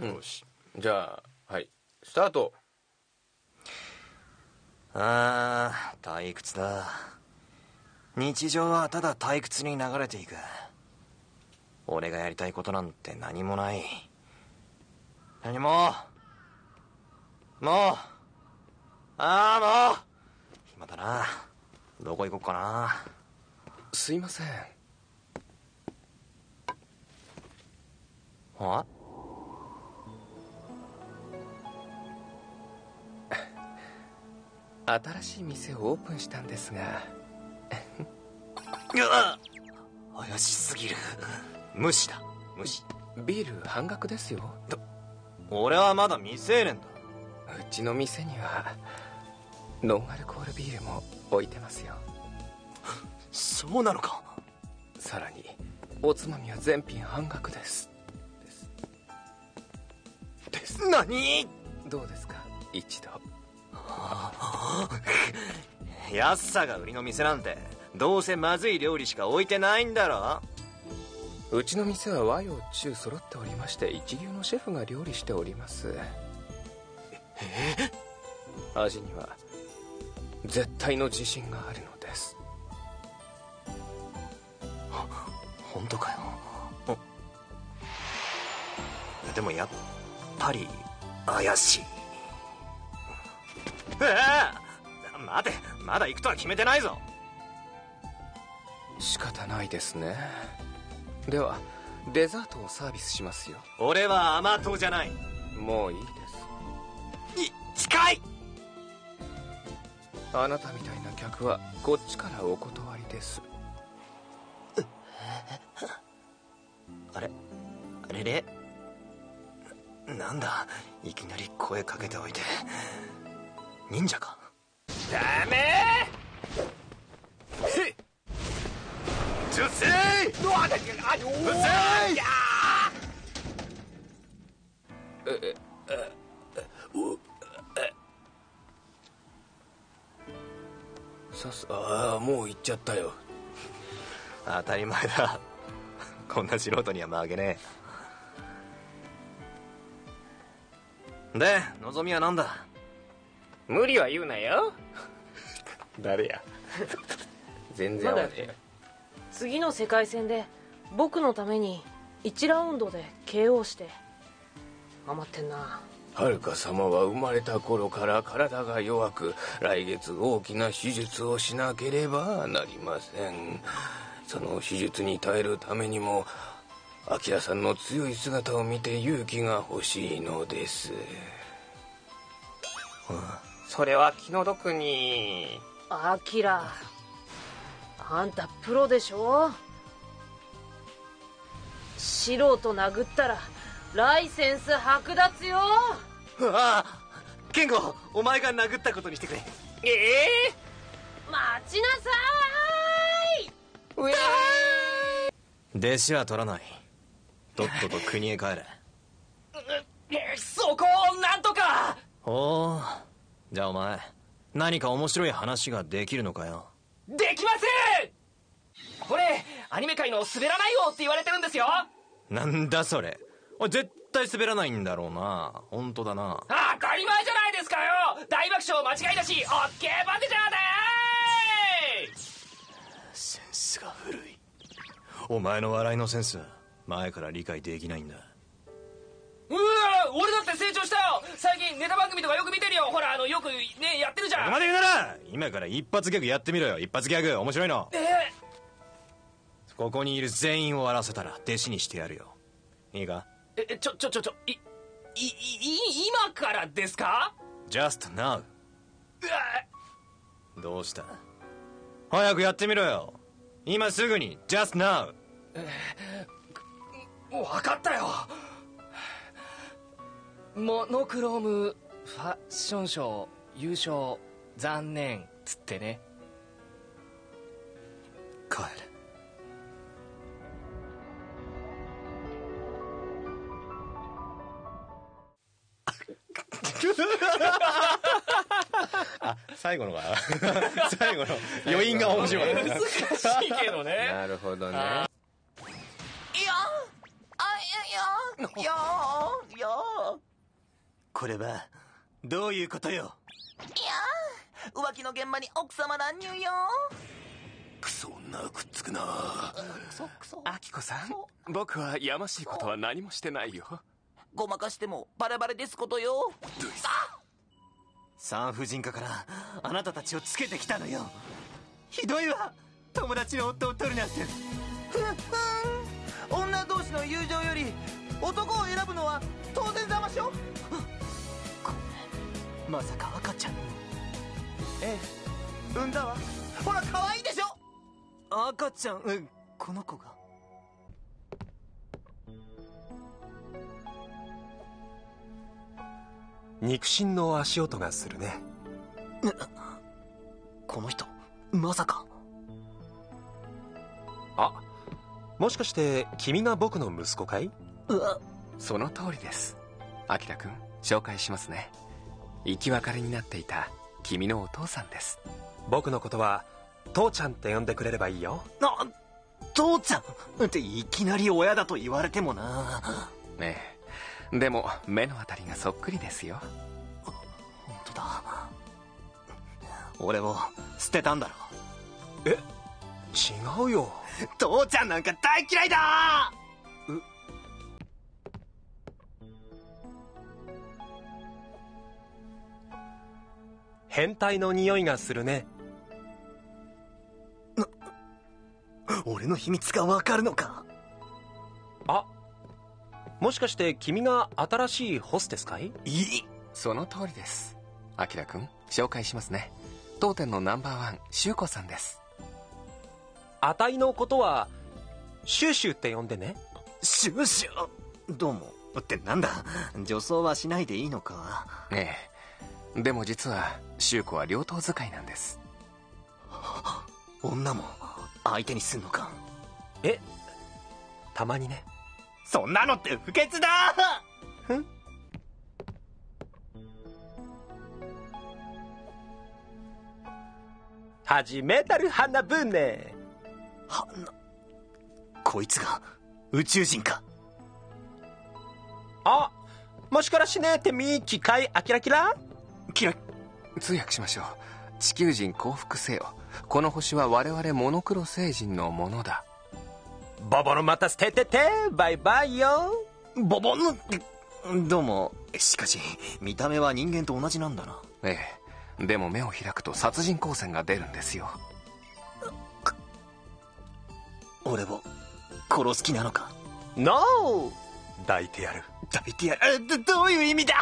よし。じゃあはい。スタート。ああ退屈だ。日常はただ退屈に流れていく。俺がやりたいことなんて何もない。何も。もう。ああもう。暇だな。どこ行こっかな。すいません。は？新しい店をオープンしたんですが。うわ怪しすぎる。無視だ。無視。ビール半額ですよ。俺はまだ未成年だ。うちの店にはノンアルコールビールも置いてますよ。そうなのか。さらにおつまみは全品半額です。です。何？どうですか？一度安さが売りの店なんてどうせまずい料理しか置いてないんだろ？うちの店は和洋中揃っておりまして一流のシェフが料理しております。え？味には絶対の自信があるのです。本当かよ？でもやっぱり怪しい。ええ 待てまだ行くとは決めてないぞ。仕方ないですね。ではデザートをサービスしますよ。俺は甘党じゃない。もういいです。い近い！あなたみたいな客はこっちからお断りです。あれあれれ？なんだ？いきなり声かけておいて忍者か？ダメ！さすああもう行っちゃったよ。当たり前だ。こんな素人には負けねえ。で望みは何だ？無理は言うなよ。誰や？全然合わねえ。次の世界戦で僕のために1ラウンドで KO して。余ってんな。はるか様は生まれた頃から体が弱く来月大きな手術をしなければなりません。その手術に耐えるためにもアキラさんの強い姿を見て勇気が欲しいのですそれは気の毒に。アキラあんたプロでしょ？素人殴ったらライセンス剥奪よ！ああケンゴお前が殴ったことにしてくれ。ええ？待ちなさー、うえ弟子は取らない。とっとと国へ帰れ。そこをなんとか！おおじゃあお前何か面白い話ができるのかよ？できません！これアニメ界の滑らない王って言われてるんですよ！なんだそれ？絶対滑らないんだろうな。本当だな。当たり前じゃないですかよ！大爆笑間違いだしオッケーバンデジャーだセンスが古い。お前の笑いのセンス前から理解できないんだ。うわ俺だって成長したよ！最近ネタ番組とかよく見くねやってるじゃん。まで言うなら今から一発ギャグやってみろよ。一発ギャグ面白いの。えここにいる全員を笑わせたら弟子にしてやるよ。いいか？ー、えちょちょちょちょいいい今からですか？Just now うわどうした？早くやってみろよ。今すぐに。Just now 分かったよ。モノクロームファッションショー優勝残念つってね。帰れ。あ最後のが最後の余韻が面白い。難しいけどね。なるほどね。いやあいやいやいやいや。これはどういうことよ？いやー浮気の現場に奥様乱入よ。クソ女くっつくな。クソクソ。アキコさん僕はやましいことは何もしてないよ。ごまかしてもバレバレですことよ。産婦人科からあなたたちをつけてきたのよ。ひどいわ。友達の夫を取るなんて。ふんふん。女同士の友情より男を選ぶのは当然ざましょまさか赤ちゃんええ産んだわ。ほら可愛いでしょ。赤ちゃんえこの子が。肉親の足音がするね。この人まさか。あもしかして君が僕の息子かい？うわ。その通りです。アキラ君紹介しますね生き別れになっていた君のお父さんです。僕のことは父ちゃんって呼んでくれればいいよ。あ父ちゃん？っていきなり親だと言われてもな。ねえ。でも目のあたりがそっくりですよ。本当だ。俺を捨てたんだろ。え？違うよ。父ちゃんなんか大嫌いだ変態の匂いがするね。俺の秘密がわかるのか？あもしかして君が新しいホステスかい？いい。その通りです。アキラ君紹介しますね。当店のナンバーワンシュウコさんです。あたいのことはシュウシュウって呼んでね。シュウシュウ？どうも。ってなんだ？女装はしないでいいのか？ええでも実はシュウコは両党使いなんです。女も相手にすんのか？えたまにね。そんなのって不潔だ！始めたる花船。はなこいつが宇宙人か？あもしからしねえってみ機械アキラキラ？キラ通訳しましょう。地球人降伏せよ。この星は我々モノクロ星人のものだ。ボボのまた捨ててて。バイバイよ。ボボンどうも。しかし見た目は人間と同じなんだな。ええ。でも目を開くと殺人光線が出るんですよ。俺を殺す気なのか？NO! 抱いてやる。抱いてやる。どどういう意味だ？